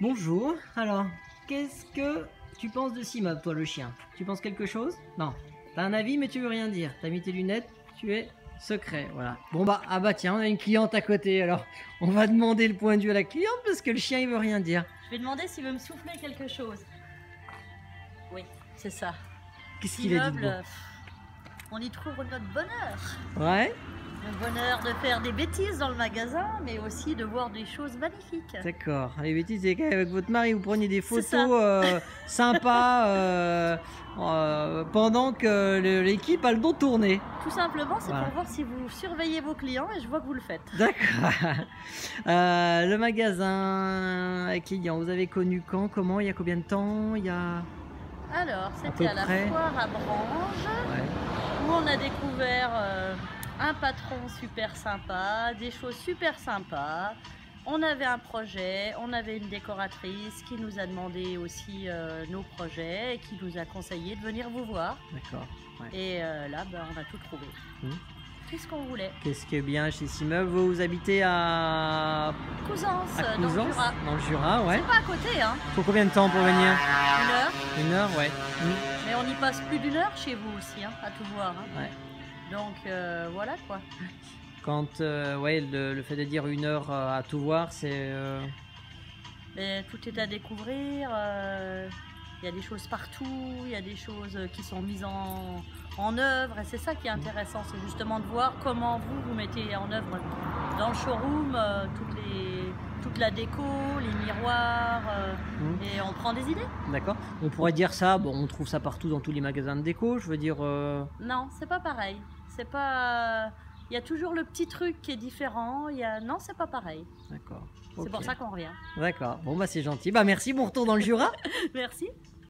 Bonjour. Alors, qu'est-ce que tu penses de Simab, toi, le chien? Tu penses quelque chose? Non. T'as un avis, mais tu veux rien dire. T'as mis tes lunettes, tu es secret. Voilà. Bon, bah, ah bah tiens, on a une cliente à côté. Alors, on va demander le point de vue à la cliente parce que le chien, il veut rien dire. Je vais demander s'il veut me souffler quelque chose. Oui, c'est ça. Qu'est-ce qu'il a dit Immeuble, pff, on y trouve notre bonheur. bon Ouais, Le bonheur de faire des bêtises dans le magasin, mais aussi de voir des choses magnifiques. d'accord. Les bêtises, c'est qu'avec votre mari, vous preniez des photos euh, sympas euh, euh, pendant que l'équipe a le dos tourné. Tout simplement, c'est Voilà. pour voir si vous surveillez vos clients et je vois que vous le faites. D'accord. Le magasin avec clients, vous avez connu quand Comment Il y a combien de temps Il y a. Alors, c'était à, la foire à Ouais. où on a découvert un patron super sympa, des choses super sympas. On avait un projet, on avait une décoratrice qui nous a demandé aussi euh, nos projets et qui nous a conseillé de venir vous voir. D'accord. Et euh, là, ben, on a tout trouvé. Mhm. Tout ce qu'on voulait. Qu'est-ce qui est bien chez Simmeuble Vous, vous habitez à, Cousance, à euh, dans le Cousance Jura. Dans le Jura, ouais. Pas à côté, hein. Faut combien de temps pour venir? Une heure. Une heure, ouais. Mais on y passe plus d'une heure chez vous aussi, hein, à tout voir. hein. Ouais. Donc euh, voilà quoi. Quand, euh, ouais, le, le fait de dire une heure euh, à tout voir, c'est. Mais tout est à découvrir. Il y a des choses partout, il y a des choses qui sont mises en, en œuvre. Et c'est ça qui est intéressant, c'est justement de voir comment vous, vous mettez en œuvre dans le showroom euh, toutes les, toute la déco, les miroirs. euh, Mm. et on prend des idées. D'accord. On pourrait dire ça. Bon, on trouve ça partout dans tous les magasins de déco. Je veux dire. euh, Non, c'est pas pareil. C'est pas. Il y a toujours le petit truc qui est différent. Il y a... Non, c'est pas pareil. D'accord. C'est pour ça qu'on revient. D'accord. Bon, bah, c'est gentil. Bah, merci. Bon retour dans le Jura. Merci.